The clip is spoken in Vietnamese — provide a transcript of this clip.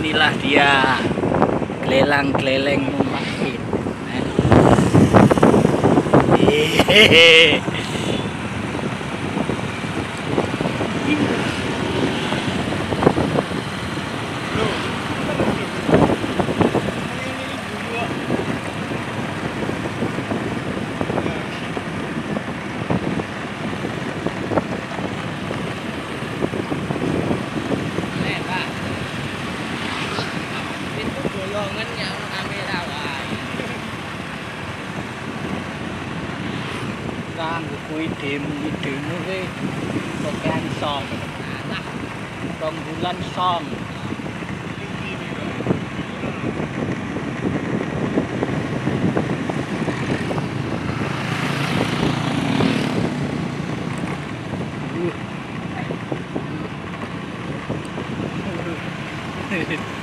inilah dia. Kelelang-keleleng membangkit Hehehe. Itu golongan yang kamera wae. kanggo kuwi demo demo kuwi pokean som Nah, rong bulan som Uh.